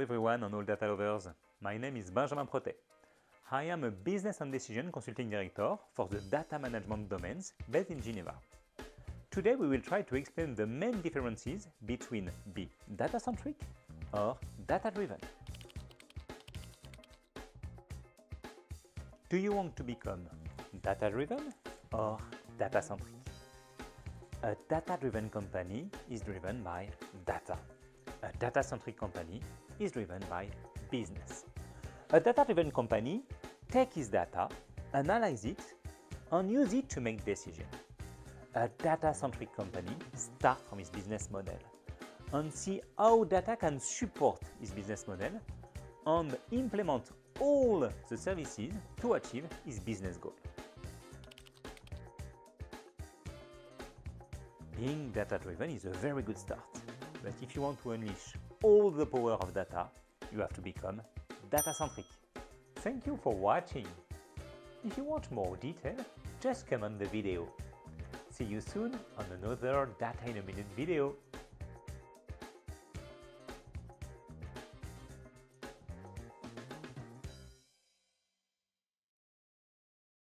everyone and all data lovers. My name is Benjamin Protais. I am a business and decision consulting director for the data management domains based in Geneva. Today we will try to explain the main differences between be data-centric or data-driven. Do you want to become data-driven or data-centric? A data-driven company is driven by data. Data-centric company is driven by business. A data-driven company takes its data, analyze it, and use it to make decisions. A data-centric company starts from its business model and see how data can support its business model and implement all the services to achieve its business goal. Being data-driven is a very good start, but if you want to unleash all the power of data, you have to become data-centric. Thank you for watching. If you want more detail, just comment the video. See you soon on another Data in a Minute video.